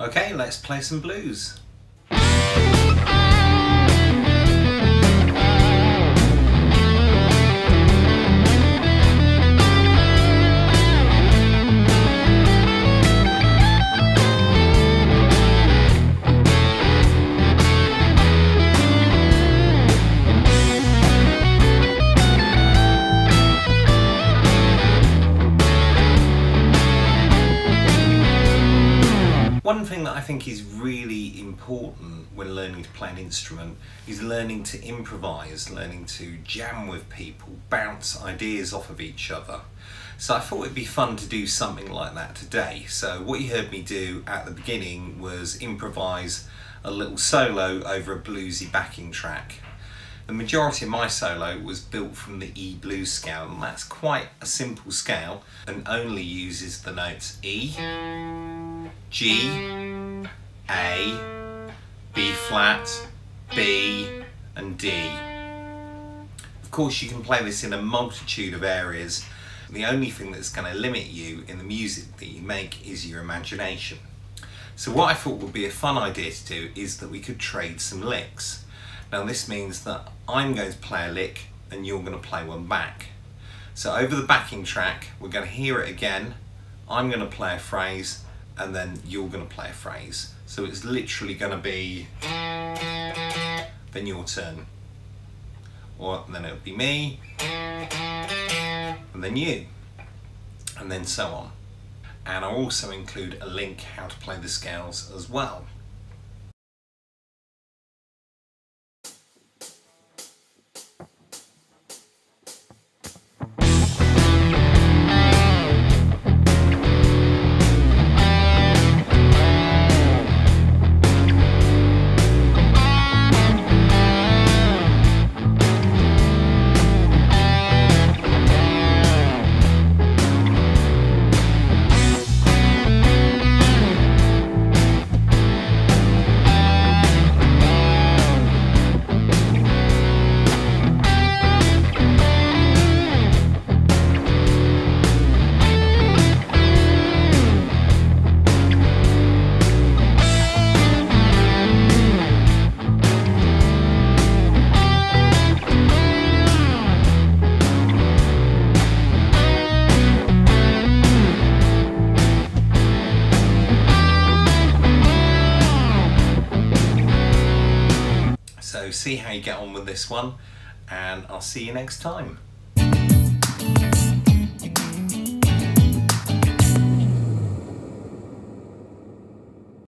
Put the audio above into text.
Okay, let's play some blues. One thing that I think is really important when learning to play an instrument is learning to improvise, learning to jam with people, bounce ideas off of each other. So I thought it'd be fun to do something like that today. So what you heard me do at the beginning was improvise a little solo over a bluesy backing track. The majority of my solo was built from the E blues scale and that's quite a simple scale and only uses the notes E, G, A, B flat, B and D. Of course you can play this in a multitude of areas. The only thing that's going to limit you in the music that you make is your imagination. So what I thought would be a fun idea to do is that we could trade some licks. Now this means that I'm going to play a lick and you're going to play one back. So over the backing track, we're going to hear it again. I'm going to play a phrase and then you're going to play a phrase. So it's literally going to be then your turn. Or then it'll be me and then you and then so on. And I'll also include a link how to play the scales as well. So see how you get on with this one and I'll see you next time.